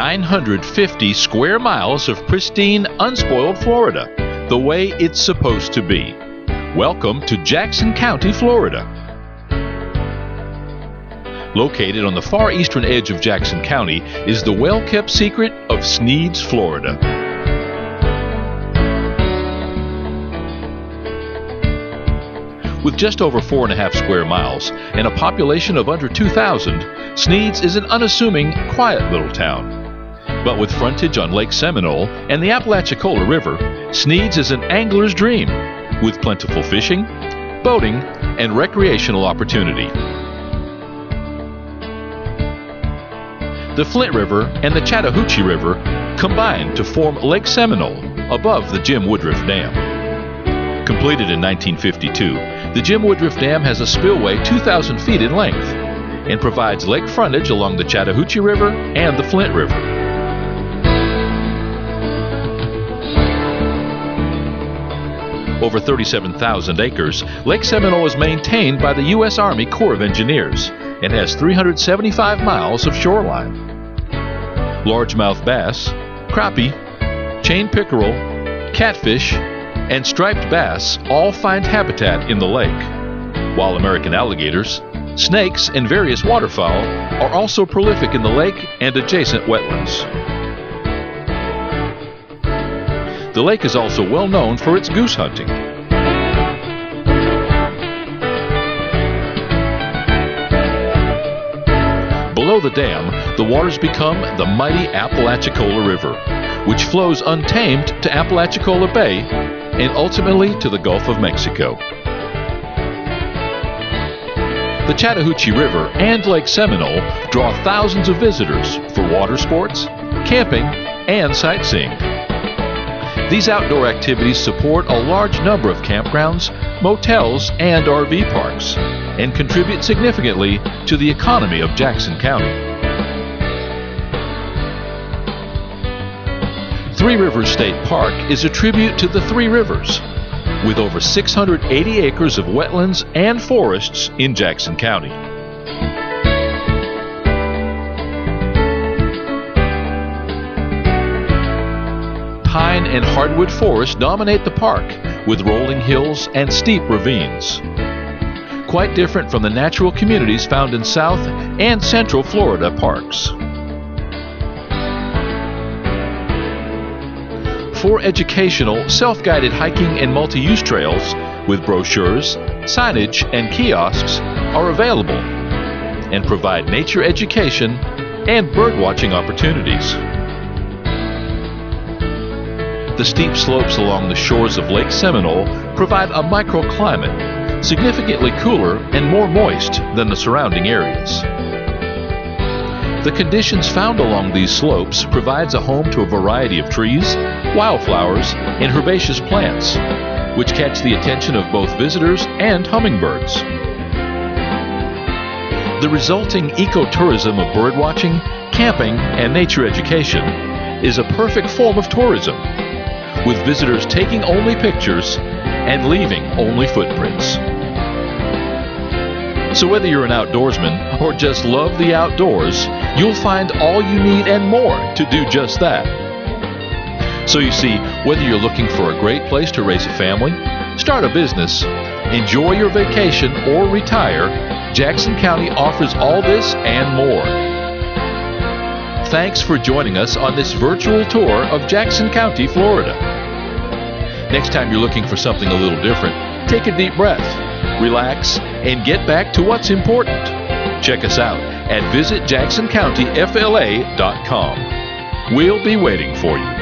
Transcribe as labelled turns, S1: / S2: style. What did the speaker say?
S1: 950 square miles of pristine, unspoiled Florida, the way it's supposed to be. Welcome to Jackson County, Florida. Located on the far eastern edge of Jackson County is the well kept secret of Sneads, Florida. With just over four and a half square miles and a population of under 2,000, Sneads is an unassuming, quiet little town. But with frontage on Lake Seminole and the Apalachicola River, Sneads is an angler's dream, with plentiful fishing, boating, and recreational opportunity. The Flint River and the Chattahoochee River combine to form Lake Seminole above the Jim Woodruff Dam. Completed in 1952, the Jim Woodruff Dam has a spillway 2,000 feet in length and provides lake frontage along the Chattahoochee River and the Flint River. Over 37,000 acres, Lake Seminole is maintained by the U.S. Army Corps of Engineers and has 375 miles of shoreline. Largemouth bass, crappie, chain pickerel, catfish, and striped bass all find habitat in the lake, while American alligators, snakes, and various waterfowl are also prolific in the lake and adjacent wetlands. The lake is also well known for its goose hunting. Below the dam, the waters become the mighty Apalachicola River, which flows untamed to Apalachicola Bay and ultimately to the Gulf of Mexico. The Chattahoochee River and Lake Seminole draw thousands of visitors for water sports, camping, and sightseeing. These outdoor activities support a large number of campgrounds, motels, and RV parks, and contribute significantly to the economy of Jackson County. Three Rivers State Park is a tribute to the Three Rivers, with over 680 acres of wetlands and forests in Jackson County. Pine and hardwood forests dominate the park, with rolling hills and steep ravines. Quite different from the natural communities found in South and Central Florida parks. four educational, self guided hiking and multi use trails with brochures, signage, and kiosks are available and provide nature education and birdwatching opportunities. The steep slopes along the shores of Lake Seminole provide a microclimate, significantly cooler and more moist than the surrounding areas. The conditions found along these slopes provides a home to a variety of trees, wildflowers, and herbaceous plants, which catch the attention of both visitors and hummingbirds. The resulting ecotourism of birdwatching, camping, and nature education is a perfect form of tourism, with visitors taking only pictures and leaving only footprints. So, whether you're an outdoorsman or just love the outdoors, you'll find all you need and more to do just that. So, you see, whether you're looking for a great place to raise a family, start a business, enjoy your vacation, or retire, Jackson County offers all this and more. Thanks for joining us on this virtual tour of Jackson County, Florida. Next time you're looking for something a little different, take a deep breath relax, and get back to what's important. Check us out at visitjacksoncountyfla.com. We'll be waiting for you.